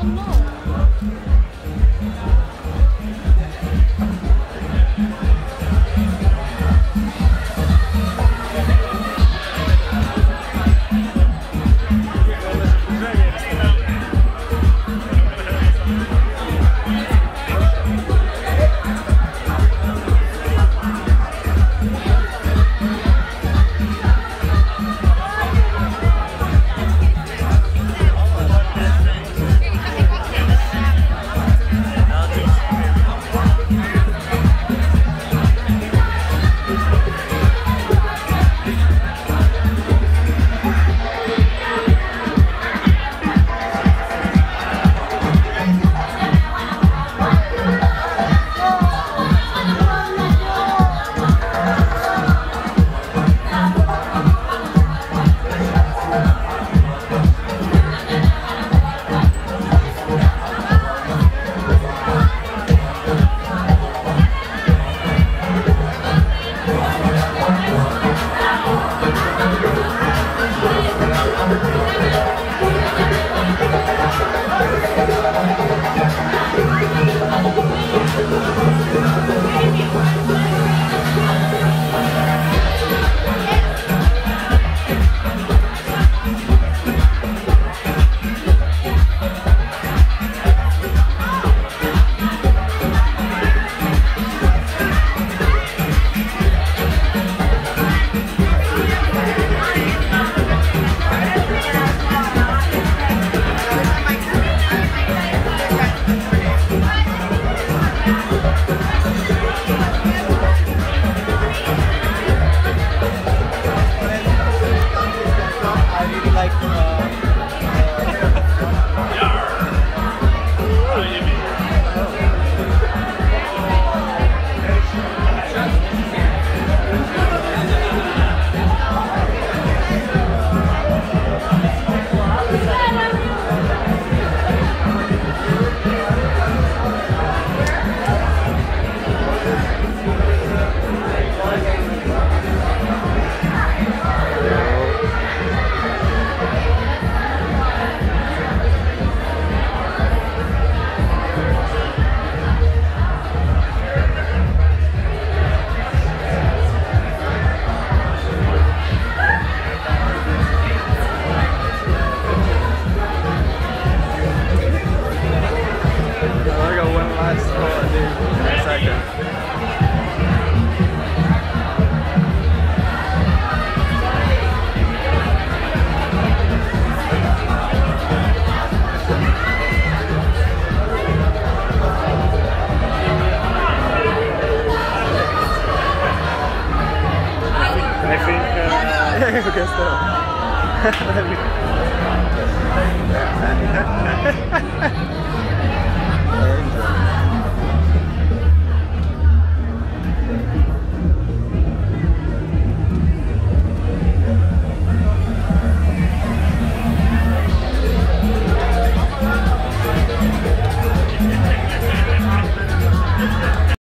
Oh, no. qué es todo.